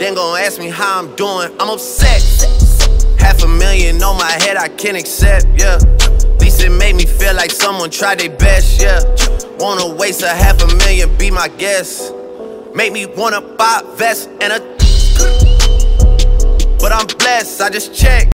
then gon' ask me how I'm doing. I'm upset. Half a million on my head, I can't accept, yeah. At least it made me feel like someone tried their best, yeah. Wanna waste a half a million, be my guest. Make me wanna buy a vest and a. But I'm blessed, I just checked.